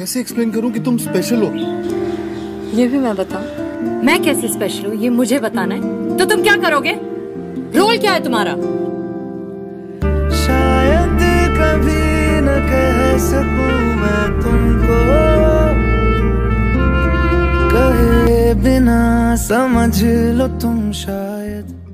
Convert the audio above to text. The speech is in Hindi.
कैसे एक्सप्लेन करूँ कि तुम स्पेशल हो? ये भी मैं बताऊँ। मैं कैसे स्पेशल हूँ ये मुझे बताना है। तो तुम क्या करोगे? रोल क्या है तुम्हारा? शायद कभी न कह सकूँ मैं तुमको। कहे बिना समझ लो तुम शायद।